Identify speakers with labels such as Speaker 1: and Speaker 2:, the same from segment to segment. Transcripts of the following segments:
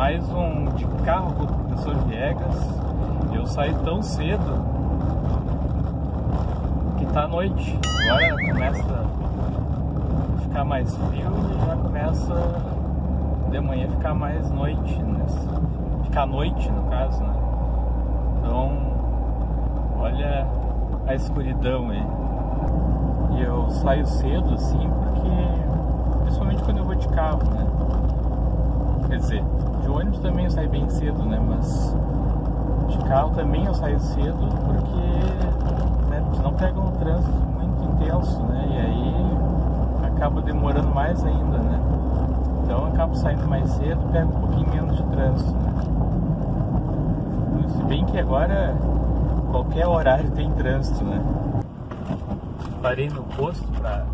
Speaker 1: mais um de carro com o professor Viegas. Eu saí tão cedo que tá noite. Agora começa a ficar mais frio e já começa de manhã ficar mais noite, né? Ficar noite no caso, né? Então, olha a escuridão aí. E eu saio cedo assim porque principalmente quando eu vou de carro, né? Ônibus também eu saio bem cedo, né? Mas de carro também eu saio cedo porque né, não pega um trânsito muito intenso, né? E aí acaba demorando mais ainda, né? Então eu acabo saindo mais cedo, pego um pouquinho menos de trânsito, né? Se bem que agora qualquer horário tem trânsito, né? Parei no posto para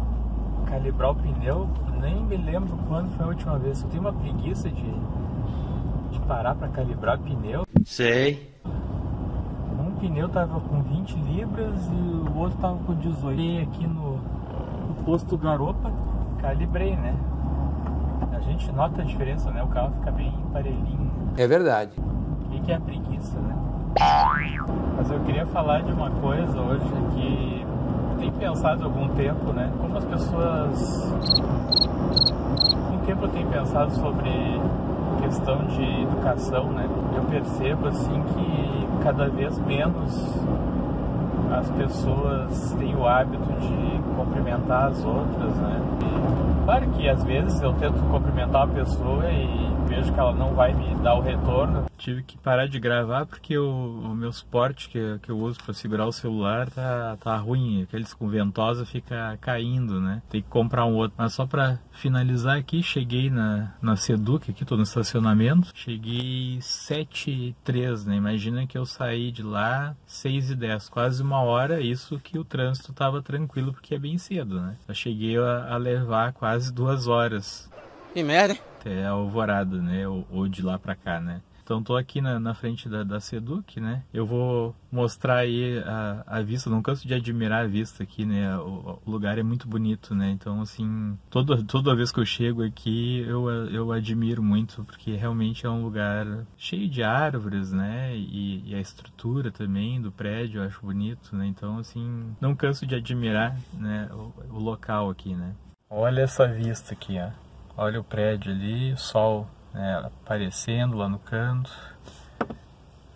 Speaker 1: calibrar o pneu, nem me lembro quando foi a última vez. Eu tenho uma preguiça de parar para calibrar pneu.
Speaker 2: Sei.
Speaker 1: Um pneu tava com 20 libras e o outro tava com 18. E aqui no, no posto Garopa, calibrei, né? A gente nota a diferença, né? O carro fica bem parelhinho.
Speaker 2: É verdade.
Speaker 1: O que, que é a preguiça, né? Mas eu queria falar de uma coisa hoje que tenho pensado há algum tempo, né? Como as pessoas. Algum tempo eu tenho pensado sobre questão de educação, né? Eu percebo assim que cada vez menos as pessoas têm o hábito de cumprimentar as outras, né? E, claro que às vezes eu tento cumprimentar a pessoa e que ela não vai me dar o retorno. Tive que parar de gravar porque o, o meu suporte que, que eu uso para segurar o celular tá, tá ruim. Aqueles com ventosa fica caindo, né? Tem que comprar um outro. Mas só para finalizar aqui, cheguei na, na Seduc, aqui tô no estacionamento. Cheguei 7 e 3, né? Imagina que eu saí de lá 6 e 10, quase uma hora. Isso que o trânsito tava tranquilo porque é bem cedo, né? Eu cheguei a, a levar quase duas horas.
Speaker 2: Que merda, hein?
Speaker 1: Até Alvorada, né? Ou, ou de lá pra cá, né? Então tô aqui na, na frente da, da Seduc, né? Eu vou mostrar aí a, a vista, não canso de admirar a vista aqui, né? O, o, lugar é muito bonito, né? Então, assim, toda, toda vez que eu chego aqui, eu, eu admiro muito, porque realmente é um lugar cheio de árvores, né? E, e a estrutura também do prédio eu acho bonito, né? Então, assim, não canso de admirar né? o, o local aqui, né? Olha essa vista aqui, ó. Olha o prédio ali, o sol né, aparecendo lá no canto.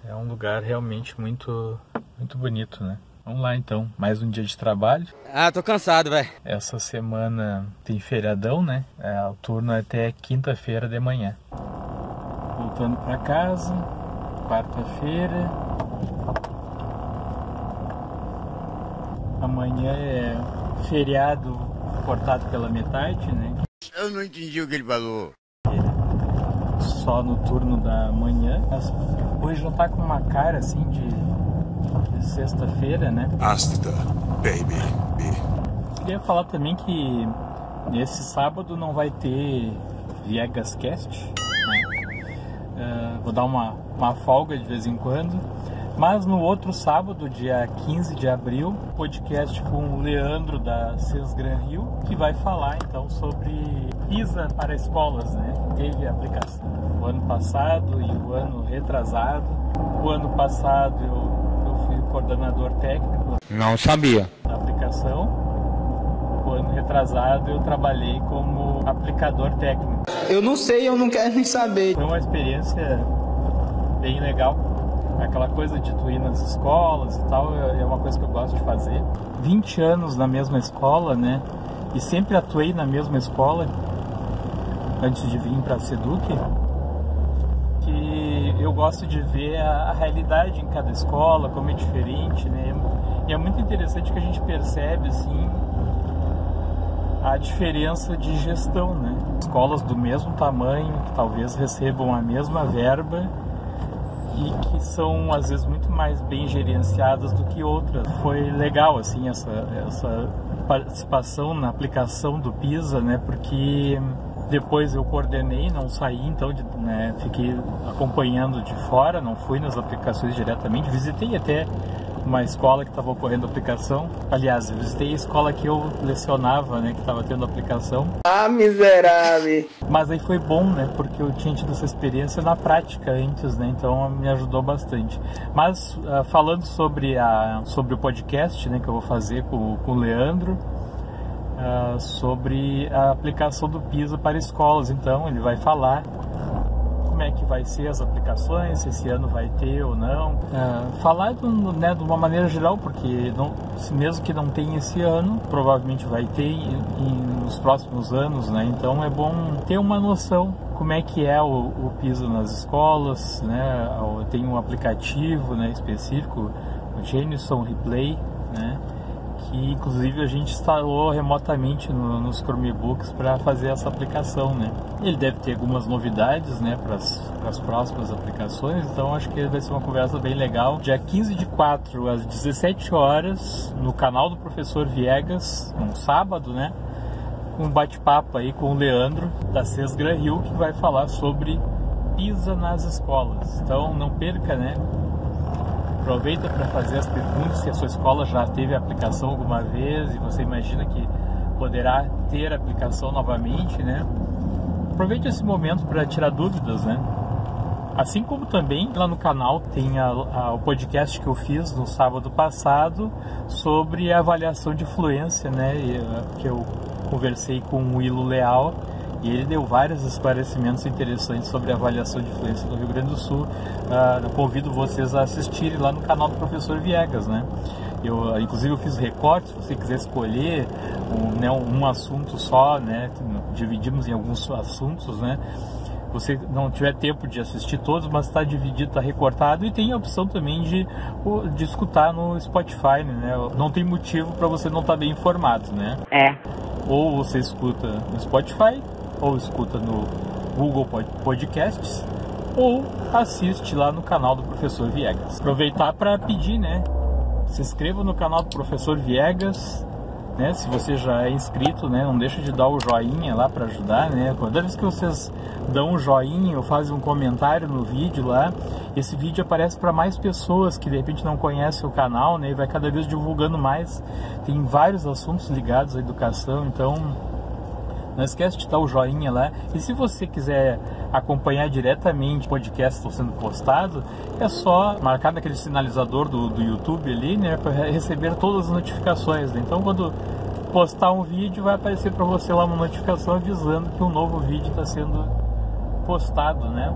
Speaker 1: É um lugar realmente muito, muito bonito, né? Vamos lá então, mais um dia de trabalho.
Speaker 2: Ah, tô cansado, velho.
Speaker 1: Essa semana tem feriadão, né? É, o turno é até quinta-feira de manhã. Voltando para casa, quarta-feira. Amanhã é feriado cortado pela metade, né?
Speaker 3: Eu não entendi o que ele falou.
Speaker 1: Só no turno da manhã. Mas hoje já tá com uma cara assim de, de sexta-feira, né?
Speaker 3: Ácida, baby.
Speaker 1: Queria falar também que nesse sábado não vai ter Viegas Cast. Né? Uh, vou dar uma, uma folga de vez em quando. Mas no outro sábado, dia 15 de abril, podcast com o Leandro da Sesgran Rio, que vai falar então sobre PISA para escolas, né? Teve aplicação o ano passado e o ano retrasado. O ano passado eu, eu fui coordenador técnico.
Speaker 2: Não sabia.
Speaker 1: Da aplicação. O ano retrasado eu trabalhei como aplicador técnico.
Speaker 4: Eu não sei, eu não quero nem saber.
Speaker 1: Foi uma experiência bem legal aquela coisa de tu ir nas escolas e tal, é uma coisa que eu gosto de fazer. 20 anos na mesma escola, né? E sempre atuei na mesma escola antes de vir para a Seduc, que eu gosto de ver a, a, realidade em cada escola, como é diferente, né? E é muito interessante que a gente percebe assim a diferença de gestão, né? Escolas do mesmo tamanho, que talvez recebam a mesma verba e que são às vezes muito mais bem gerenciadas do que outras. Foi legal assim essa essa participação na aplicação do PISA, né? Porque depois eu coordenei, não saí, então né, fiquei acompanhando de fora, não fui nas aplicações diretamente, visitei até uma escola que estava ocorrendo aplicação. Aliás, eu visitei a escola que eu lecionava, né, que estava tendo aplicação.
Speaker 4: Ah, miserável!
Speaker 1: Mas aí foi bom, né, porque eu tinha tido essa experiência na prática antes, né, então me ajudou bastante. Mas uh, falando sobre, a, sobre o podcast, né, que eu vou fazer com, com o Leandro, uh, sobre a aplicação do PISA para escolas, então ele vai falar como é que vai ser as aplicações, se esse ano vai ter ou não. Uh, falar do, né, de uma maneira geral, porque não, mesmo que não tenha esse ano, provavelmente vai ter em, em, nos próximos anos, né? Então é bom ter uma noção como é que é o, o piso nas escolas, né? Tem um aplicativo né, específico, o Genison Replay, né? Que inclusive a gente instalou remotamente no, nos Chromebooks para fazer essa aplicação, né? Ele deve ter algumas novidades, né, para as próximas aplicações, então acho que vai ser uma conversa bem legal. Dia 15 de 4 às 17 horas no canal do professor Viegas, um sábado, né? Um bate-papo aí com o Leandro da Sesgra Rio que vai falar sobre PISA nas escolas. Então não perca, né? Aproveita para fazer as perguntas se a sua escola já teve aplicação alguma vez e você imagina que poderá ter aplicação novamente, né? Aproveite esse momento para tirar dúvidas, né? Assim como também lá no canal tem a, a, o podcast que eu fiz no sábado passado sobre a avaliação de fluência, né? Eh, que eu conversei com o Willo Leal e ele deu vários esclarecimentos interessantes sobre a avaliação de fluência do Rio Grande do Sul. Uh, convido vocês a assistirem lá no canal do professor Viegas, né? Eu, inclusive, eu fiz recortes, se você quiser escolher um, né, um assunto só, né? Dividimos em alguns assuntos, né? você não tiver tempo de assistir todos, mas está dividido, está recortado e tem a opção também de, de escutar no Spotify, né? Não tem motivo para você não estar tá bem informado, né?
Speaker 5: É.
Speaker 1: Ou você escuta no Spotify ou escuta no Google Podcasts ou assiste lá no canal do Professor Viegas. Aproveitar para pedir, né? Se inscreva no canal do Professor Viegas, né? Se você já é inscrito, né? Não deixa de dar o joinha lá para ajudar, né? Toda vez que vocês dão um joinha ou fazem um comentário no vídeo lá, esse vídeo aparece para mais pessoas que de repente não conhecem o canal, né? E vai cada vez divulgando mais. Tem vários assuntos ligados à educação, então não esquece de dar o joinha lá. E se você quiser acompanhar diretamente o podcast estão sendo postado, é só marcar naquele sinalizador do, do YouTube ali, né, para receber todas as notificações. Né? Então, quando postar um vídeo, vai aparecer para você lá uma notificação avisando que um novo vídeo está sendo postado, né?